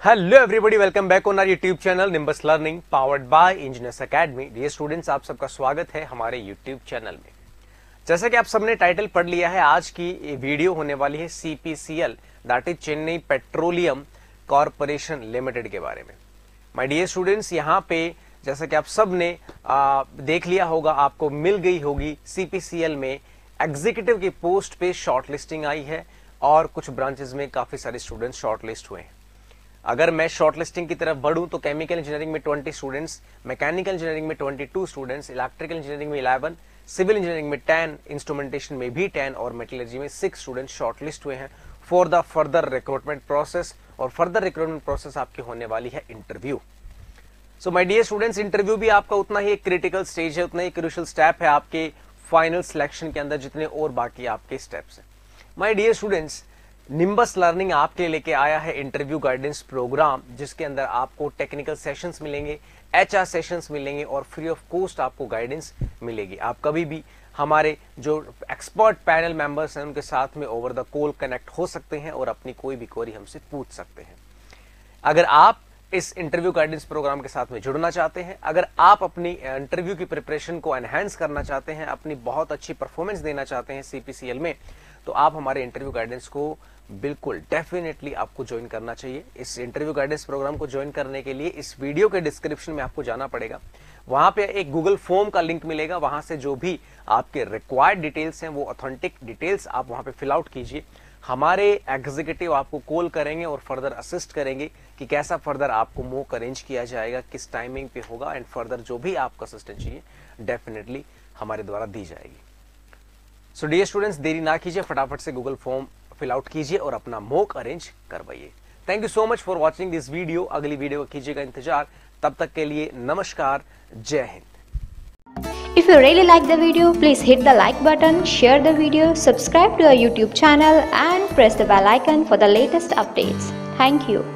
Hello everybody welcome back on our YouTube channel Nimbus learning powered by engineers academy dear students आप सबका स्वागत है हमारे YouTube channel में। जैसा कि आप सबने टाइटल पढ़ लिया है आज की वीडियो होने वाली है CPCL that is Chennai petroleum corporation limited के बारे में। माय डियर स्टूडेंट्स यहाँ पे जैसा कि आप सबने आ, देख लिया होगा आपको मिल गई होगी सीपीसीएल में एग्जीक्यूटिव की पोस्ट पे शॉर्ट लिस्टिंग आई है और कुछ ब्रांचेस में काफ़ी सारे स्टूडेंट्स शॉर्ट लिस्ट हुए हैं। अगर मैं शॉर्ट लिस्टिंग की तरफ़ बढ़ूं तो केमिकल इंजीनियरिंग में 20 स्टूडेंट्स मैकेनिकल इंजीनियरिंग में 22 स्टूडेंट्स इलेक्ट्रिकल इंजीनियरिंग में 11 सिविल इंजीनियरिंग में 10 इंस्ट्रूमेंटेशन में भी 10 और मेटलर्जी में 6 स्टूडेंट्स शॉर्ट लिस्ट हुए हैं for the further recruitment process और फर्दर रिक्रूटमेंट प्रोसेस आपकी होने वाली है interview so my dear students interview भी आपका उतना ही एक क्रिटिकल स्टेज है, उतना ही क्रूशल स्टेप है आपके फाइनल सिलेक्शन के अंदर जितने और बाकी आपके स्टेप्स हैं. My dear students Nimbus learning आपके लिए लेके आया है इंटरव्यू गाइडेंस प्रोग्राम जिसके अंदर आपको टेक्निकल सेशंस मिलेंगे एच आर सेशंस मिलेंगे और फ्री ऑफ़ कॉस्ट आपको गाइडेंस मिलेगी। आप कभी भी हमारे जो एक्सपर्ट पैनल मेंबर्स हैं, उनके साथ में ओवर द कॉल कनेक्ट हो सकते हैं और अपनी कोई भी क्वेरी हमसे पूछ सकते हैं। अगर आप इस इंटरव्यू गाइडेंस प्रोग्राम के साथ में जुड़ना चाहते हैं, अगर आप अपनी इंटरव्यू की प्रिपरेशन को एनहेंस करना चाहते हैं, अपनी बहुत अच्छी परफॉर्मेंस देना चाहते हैं सीपीसीएल में तो आप हमारे इंटरव्यू गाइडेंस को बिल्कुल डेफिनेटली आपको ज्वाइन करना चाहिए। इस इंटरव्यू गाइडेंस प्रोग्राम को ज्वाइन करने के लिए इस वीडियो के डिस्क्रिप्शन में आपको जाना पड़ेगा। वहाँ पे एक गूगल फॉर्म का लिंक मिलेगा। वहाँ से जो भी आपके रिक्वायर्ड डिटेल्स हैं, वो ऑथेंटिक डिटेल्स आप वहाँ पे फिल आउट कीजिए। हमारे एग्जीक्यूटिव आपको कॉल करेंगे और फर्दर असिस्ट करेंगे कि कैसा फर्दर आपको मोक अरेंज किया जाएगा, किस टाइमिंग पे होगा एंड फर्दर जो भी आपको असिस्टेंस चाहिए डेफिनेटली हमारे द्वारा दी जाएगी। सो डियर स्टूडेंट्स देरी ना कीजिए फटाफट से गूगल फॉर्म फिल आउट कीजिए और अपना मोक अरेंज करवाइए thank you so much for watching this video अगली वीडियो का कीजिएगा इंतज़ार तब तक के लिए नमस्कार जय Hind If you really like the video, please hit the like button, share the video, subscribe to our YouTube channel and press the bell icon for the latest updates. Thank you.